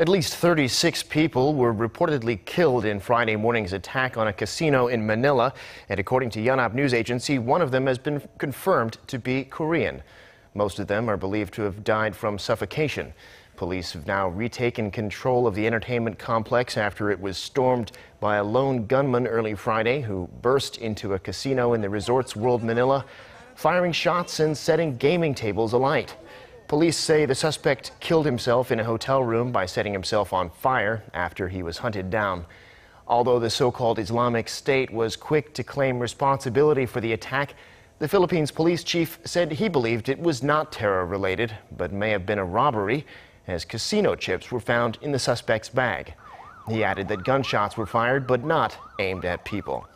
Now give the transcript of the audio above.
At least 36 people were reportedly killed in Friday morning's attack on a casino in Manila. And according to Yonhap News Agency, one of them has been confirmed to be Korean. Most of them are believed to have died from suffocation. Police have now retaken control of the entertainment complex after it was stormed by a lone gunman early Friday who burst into a casino in the Resorts World Manila, firing shots and setting gaming tables alight. Police say the suspect killed himself in a hotel room by setting himself on fire after he was hunted down. Although the so-called Islamic State was quick to claim responsibility for the attack, the Philippines police chief said he believed it was not terror-related, but may have been a robbery, as casino chips were found in the suspect's bag. He added that gunshots were fired, but not aimed at people.